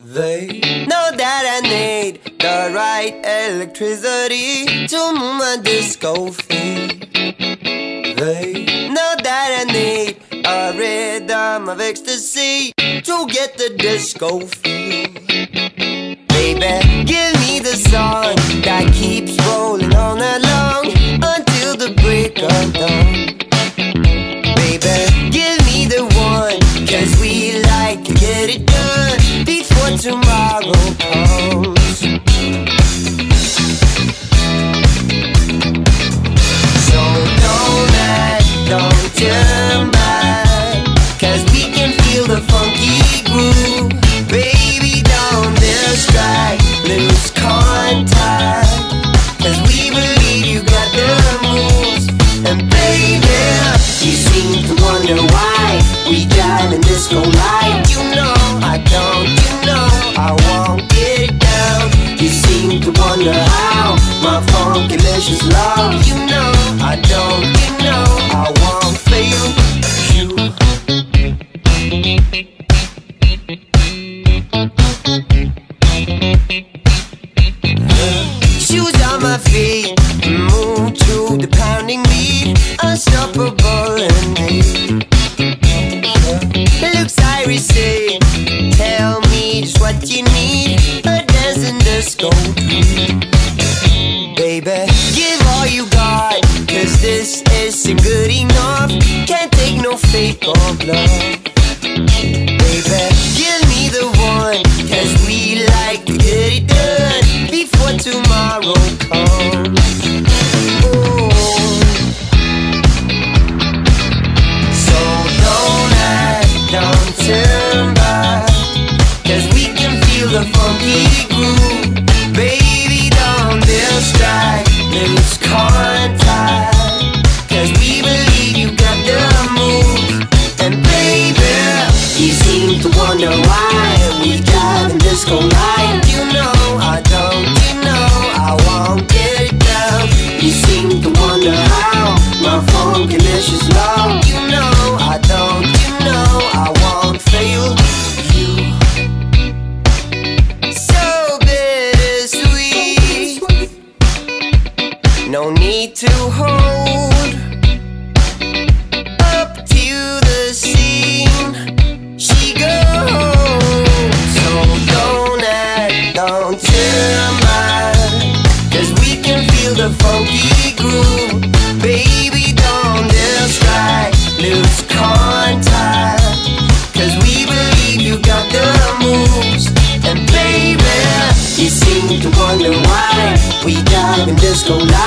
They know that I need the right electricity to move my disco feet. They know that I need a rhythm of ecstasy to get the disco feel. Baby, give me the song tomorrow comes. So don't act, don't turn back, cause we can feel the funky groove. Baby, don't distract, lose contact, cause we believe you got the moves. And baby, you seem to wonder why we dive in this disco light. You know my funky delicious love. You know I don't, you know I won't fail you. Shoes on my feet, move to the pounding beat, isn't good enough, can't take no fake of love. Baby, give me the one, cause we like to get it done before tomorrow comes. Delicious love. You know I don't, you know I won't fail you. So bittersweet. No need to hold up to the scene. She goes. So don't act, don't turn to